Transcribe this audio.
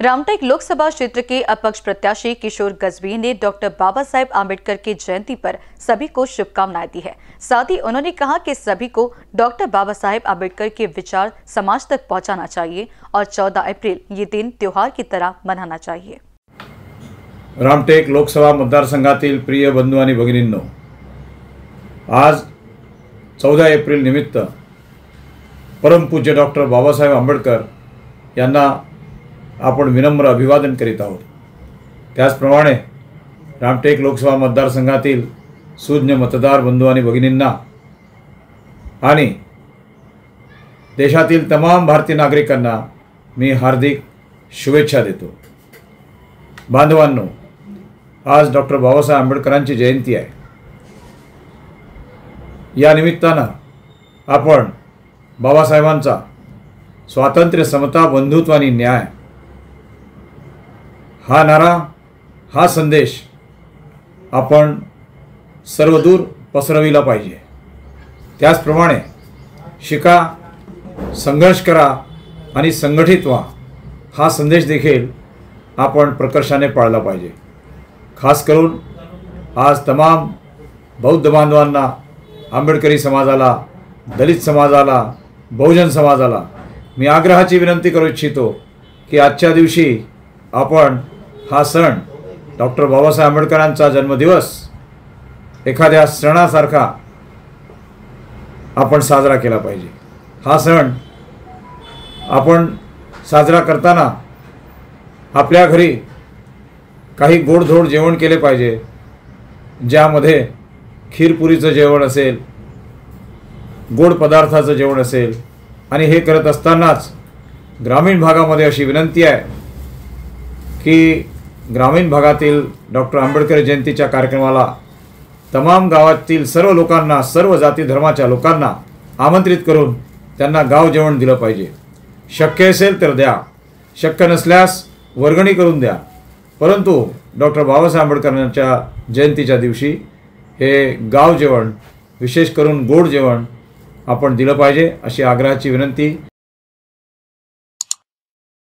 रामटेक लोकसभा क्षेत्र के अपक्ष प्रत्याशी किशोर गजबी ने डॉक्टर बाबा साहेब आम्बेडकर की जयंती पर सभी को शुभकामनाएँ दी है। साथ ही उन्होंने कहा कि सभी को डॉक्टर बाबा साहेब आम्बेडकर के विचार समाज तक पहुंचाना चाहिए और 14 अप्रैल ये दिन त्योहार की तरह मनाना चाहिए। रामटेक लोकसभा मतदारसंघातील प्रिय बंधू आणि भगिनींनो, आज चौदा एप्रिल निमित्त परमपूज्य डॉक्टर बाबासाहेब आंबेडकर यांना आपण विनम्र अभिवादन करीत आहोत. त्याचप्रमाणे रामटेक लोकसभा मतदारसंघातील सुज्ञ मतदार बंधू आणि भगिनींना आणि देशातील तमाम भारतीय नागरिकांना मी हार्दिक शुभेच्छा देतो. बांधवांनो आज डॉक्टर बाबासाहेब आंबेडकरांची जयंती आहे. या निमित्तानं आपण बाबासाहेबांचा स्वातंत्र्य समता बंधुत्व आणि न्याय हा नारा हा संदेश आपण सर्वदूर पसरविला पाहिजे. त्याचप्रमाणे शिका संघर्ष करा आणि संघटित व्हा. हा संदेश देखील आपण प्रकर्षाने पाळला पाहिजे. खास करून आज तमाम बौद्ध बांधवांना आंबेडकरी समाजाला दलित समाजाला बहुजन समाजाला मी आग्रहाची विनंती करू इच्छितो की आजच्या दिवशी आपण हा सण डॉक्टर बाबासाहेब आंबेडकरांचा जन्मदिवस एखाद्या सणासारखा आपण साजरा केला पाहिजे. हा सण आपण साजरा करताना आपल्या घरी काही गोडधोड जेवण केले पाहिजे ज्यामध्ये खीरपुरीचं जेवण असेल गोड पदार्थाचं जेवण असेल आणि हे करत असतानाच ग्रामीण भागामध्ये अशी विनंती आहे की ग्रामीण भागातील डॉक्टर आंबेडकर जयंतीच्या कार्यक्रमाला तमाम गावातील सर्व लोकांना सर्व जाती धर्माच्या लोकांना आमंत्रित करून त्यांना गाव जेवण दिलं पाहिजे. शक्य असेल तर द्या. शक्य नसल्यास वर्गणी करून द्या. परंतु डॉक्टर बाबासाहेब आंबेडकरांच्या जयंतीच्या दिवशी हे गाव जेवण विशेष करून गोड जेवण आपण दिलं पाहिजे अशी आग्रहाची विनंती